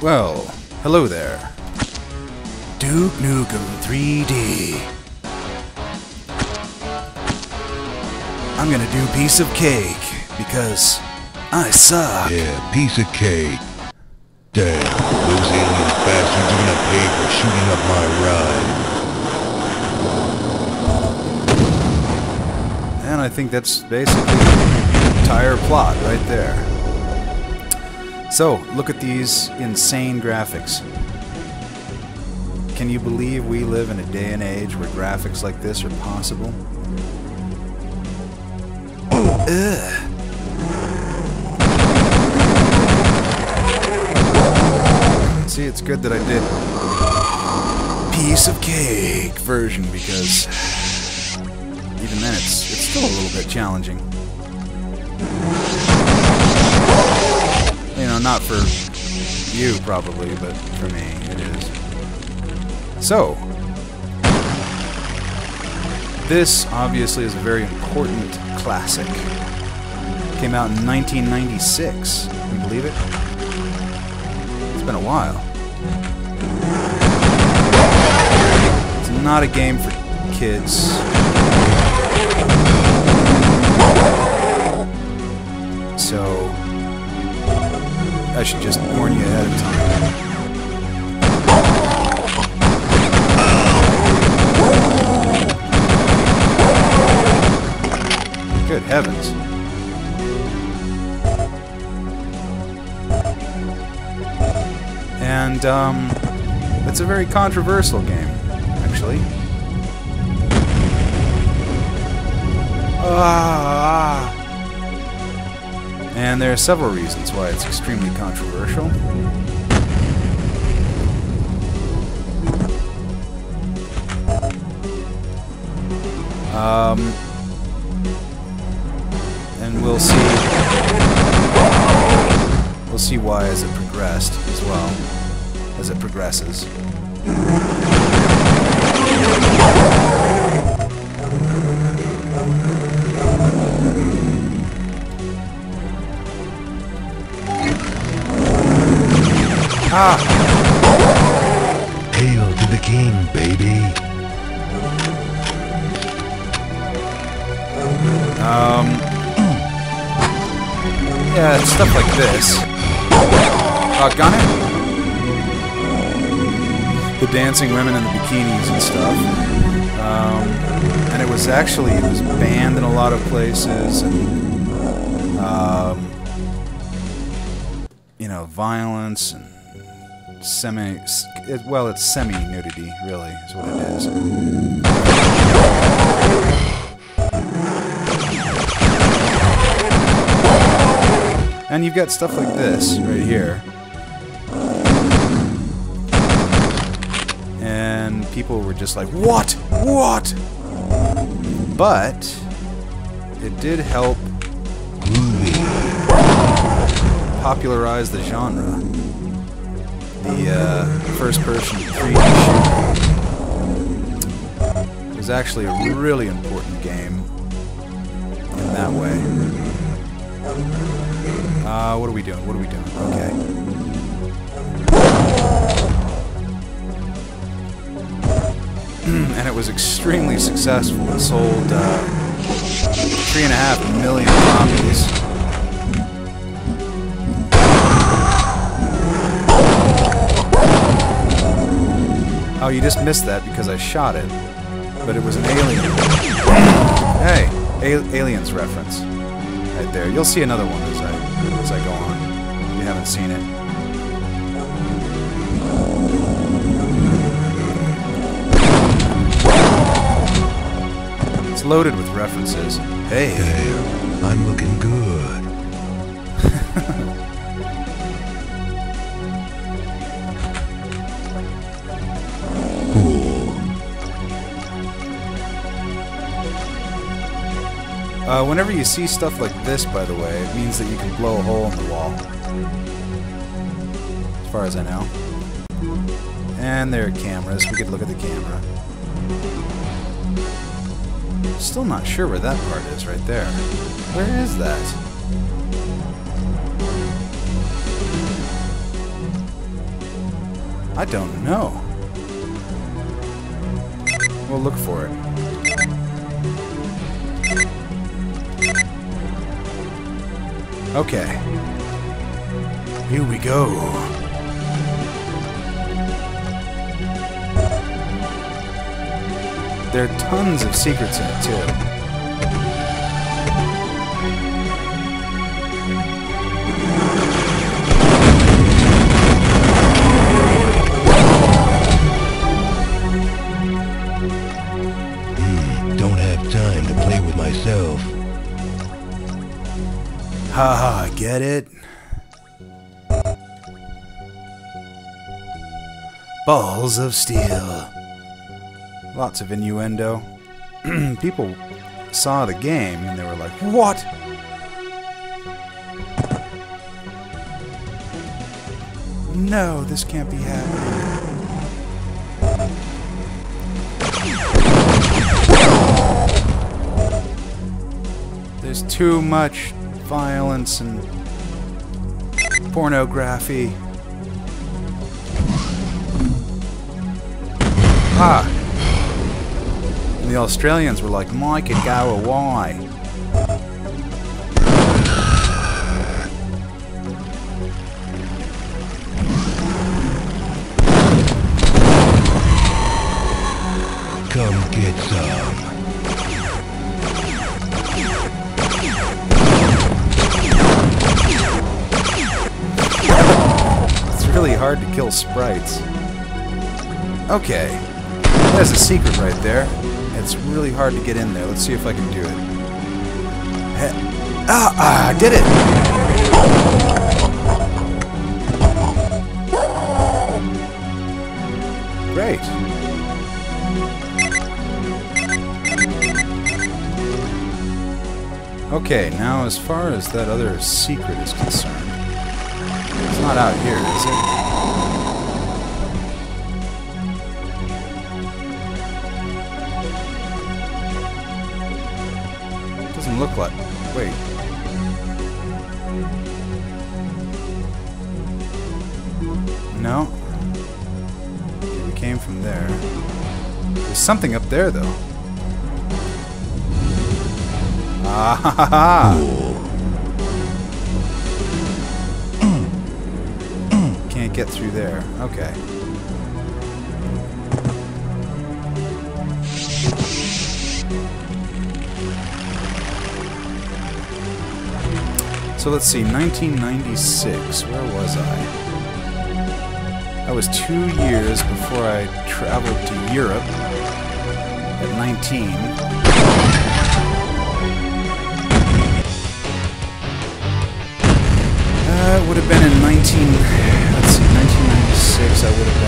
Well, hello there. Duke Nukem 3D. I'm gonna do piece of cake because I suck. Yeah, piece of cake. Damn, those alien bastards are gonna pay for shooting up my ride. And I think that's basically the entire plot right there. So, look at these insane graphics. Can you believe we live in a day and age where graphics like this are possible? Ugh. See, it's good that I did piece of cake version because even then it's it's still a little bit challenging. Not for you probably, but for me it is. So, this obviously is a very important classic. Came out in 1996. Can you believe it? It's been a while. It's not a game for kids. So, I should just warn you ahead of time. Good heavens. And, um, it's a very controversial game, actually. Ah. And there are several reasons why it's extremely controversial. Um, and we'll see. We'll see why as it progressed as well, as it progresses. Ah! Hail to the king, baby. Um. Yeah, it's stuff like this. Doggone it. The dancing women in the bikinis and stuff. Um, and it was actually it was banned in a lot of places. And, um, you know, violence and semi. Well, it's semi nudity, really, is what it is. And you've got stuff like this right here. And people were just like, What? What? But it did help popularize the genre. The uh, first person 3D shooter was actually a really important game in that way. Uh, what are we doing? What are we doing? Okay. and it was extremely successful. It sold uh, three and a half million copies. Oh, you just missed that because I shot it. But it was an alien. hey, A aliens reference. Right there. You'll see another one as I as I go on. If you haven't seen it. It's loaded with references. Hey. Damn, I'm looking good. Uh, whenever you see stuff like this, by the way, it means that you can blow a hole in the wall. As far as I know. And there are cameras. We could look at the camera. Still not sure where that part is right there. Where is that? I don't know. We'll look for it. Okay. Here we go. There are tons of secrets in it, too. Haha, get it? Balls of steel. Lots of innuendo. People saw the game and they were like, What? No, this can't be happening. There's too much violence and pornography. Ah. And the Australians were like, Mike could go away. Hard to kill sprites. Okay. There's a secret right there. It's really hard to get in there. Let's see if I can do it. He- Ah, ah, I did it! Great. Okay, now as far as that other secret is concerned, it's not out here, is it? Doesn't look like. Wait. No. We came from there. There's something up there, though. Ah ha ha ha! Can't get through there. Okay. So let's see, 1996, where was I? That was two years before I traveled to Europe at 19. Uh, it would have been in 19. Let's see, 1996. I would have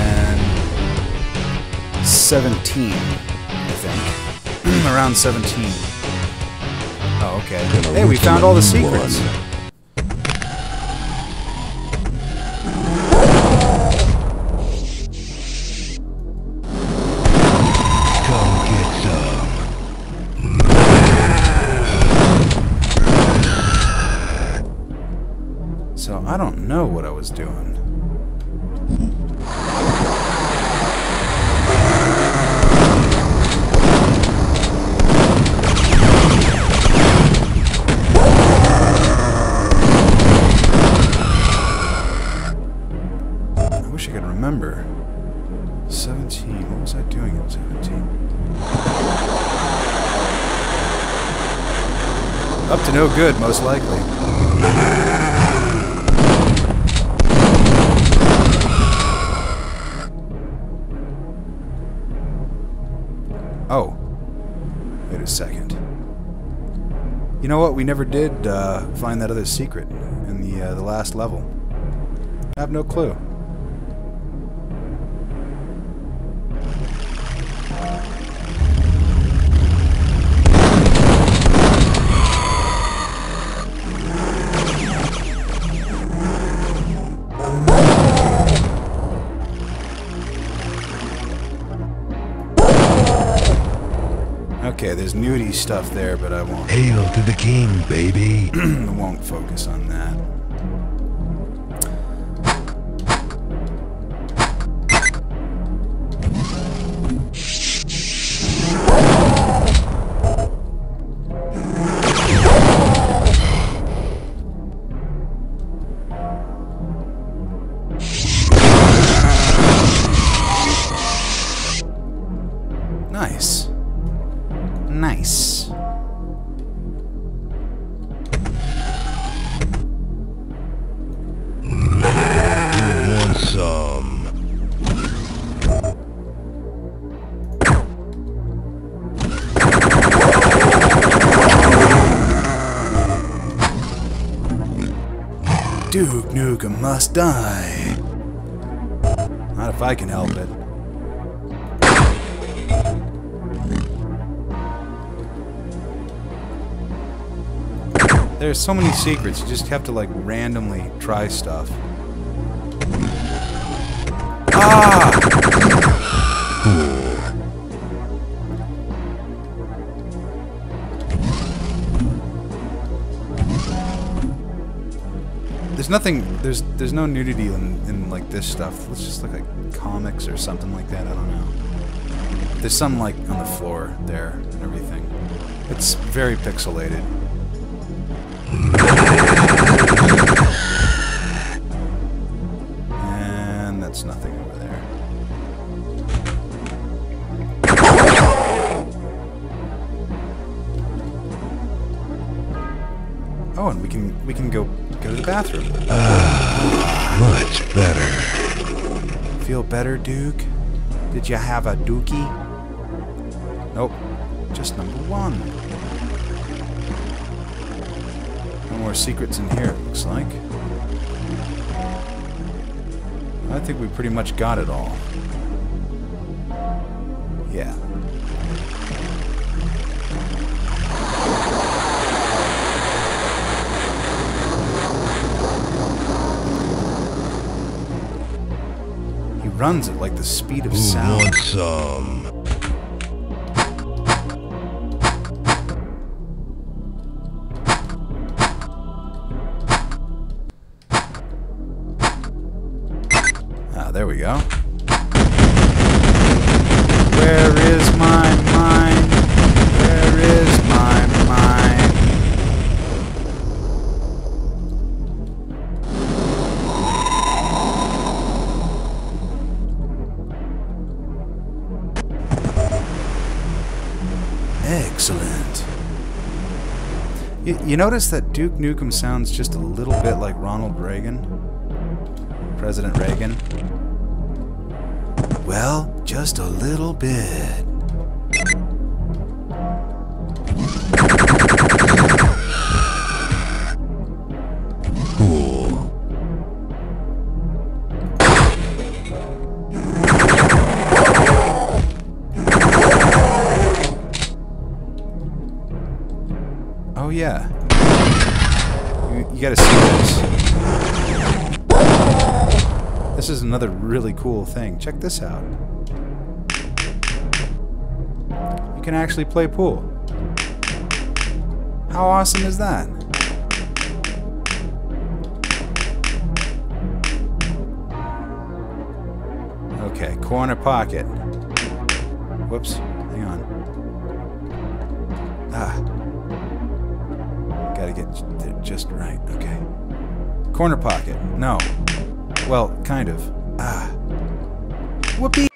been 17, I think. Around 17. Oh, okay. Hey, we found all the secrets. So I don't know what I was doing. I wish I could remember. 17. What was I doing at 17? Up to no good, most likely. Know what? We never did uh, find that other secret in the uh, the last level. I have no clue. There's nudie stuff there, but I won't Hail to the king, baby. Won't focus on that. Nukem must die. Not if I can help it. There's so many secrets, you just have to like randomly try stuff. Ah! Nothing. There's there's no nudity in, in like this stuff. It's just like, like comics or something like that. I don't know. There's some like on the floor there and everything. It's very pixelated. Go to the bathroom. Ah, much better. Feel better, Duke? Did you have a dookie? Nope. Just number one. No more secrets in here, it looks like. I think we pretty much got it all. Yeah. Runs at like the speed of Who sound. wants some? Ah, there we go. Where is my Excellent. You, you notice that Duke Nukem sounds just a little bit like Ronald Reagan? President Reagan? Well, just a little bit. Yeah. You, you gotta see this. This is another really cool thing. Check this out. You can actually play pool. How awesome is that? Okay, corner pocket. Whoops, hang on. Ah. J- just right, okay. Corner pocket. No. Well, kind of. Ah. Whoopee!